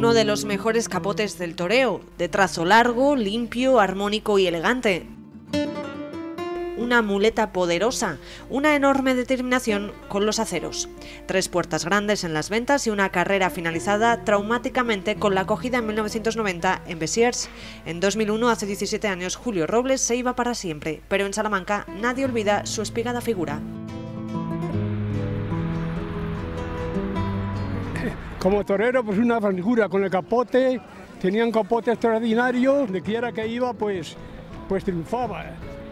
Uno de los mejores capotes del toreo, de trazo largo, limpio, armónico y elegante una muleta poderosa, una enorme determinación con los aceros. Tres puertas grandes en las ventas y una carrera finalizada traumáticamente con la acogida en 1990 en Besiers. En 2001, hace 17 años, Julio Robles se iba para siempre, pero en Salamanca nadie olvida su espigada figura. Como torero, pues una figura con el capote, tenía un capote extraordinario, donde quiera que iba, pues, pues triunfaba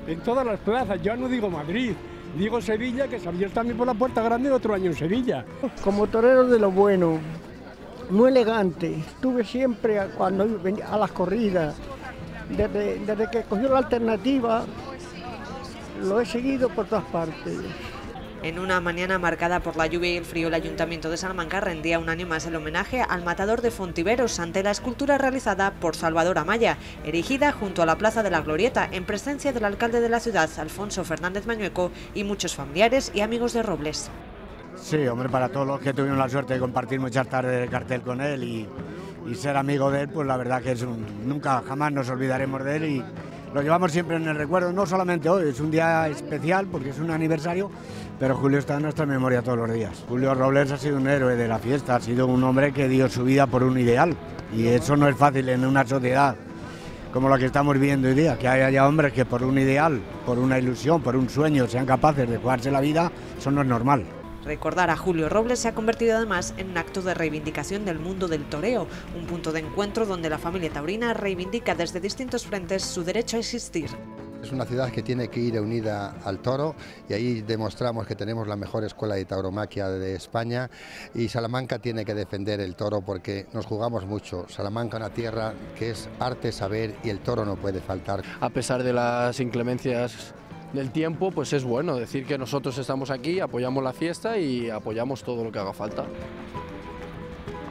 en todas las plazas. Ya no digo Madrid, digo Sevilla, que salió también por la Puerta Grande otro año en Sevilla. Como torero de lo bueno, muy elegante. Estuve siempre cuando venía a las corridas. Desde, desde que cogió la alternativa, lo he seguido por todas partes. En una mañana marcada por la lluvia y el frío, el Ayuntamiento de Salamanca rendía un año más el homenaje al matador de Fontiveros ante la escultura realizada por Salvador Amaya, erigida junto a la Plaza de la Glorieta, en presencia del alcalde de la ciudad, Alfonso Fernández Mañueco, y muchos familiares y amigos de Robles. Sí, hombre, para todos los que tuvieron la suerte de compartir muchas tardes de cartel con él y, ser amigo de él, pues la verdad que es nunca jamás nos olvidaremos de él y lo llevamos siempre en el recuerdo, no solamente hoy, es un día especial porque es un aniversario, pero Julio está en nuestra memoria todos los días. Julio Robles ha sido un héroe de la fiesta, ha sido un hombre que dio su vida por un ideal y eso no es fácil en una sociedad como la que estamos viviendo hoy día, que haya hombres que por un ideal, por una ilusión, por un sueño sean capaces de jugarse la vida, eso no es normal. Recordar a Julio Robles se ha convertido además en un acto de reivindicación del mundo del toreo, un punto de encuentro donde la familia taurina reivindica desde distintos frentes su derecho a existir. Es una ciudad que tiene que ir unida al toro y ahí demostramos que tenemos la mejor escuela de tauromaquia de España y Salamanca tiene que defender el toro porque nos jugamos mucho. Salamanca una tierra que es arte, saber y el toro no puede faltar. A pesar de las inclemencias del tiempo, pues es bueno decir que nosotros estamos aquí, apoyamos la fiesta y apoyamos todo lo que haga falta.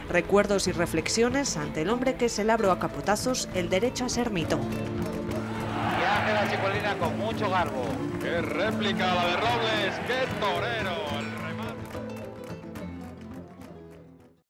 Recuerdos y reflexiones ante el hombre que se labró a capotazos el derecho a ser mito. Viaje la chicolina con mucho garbo. ¡Qué réplica la de Robles! ¡Qué torero!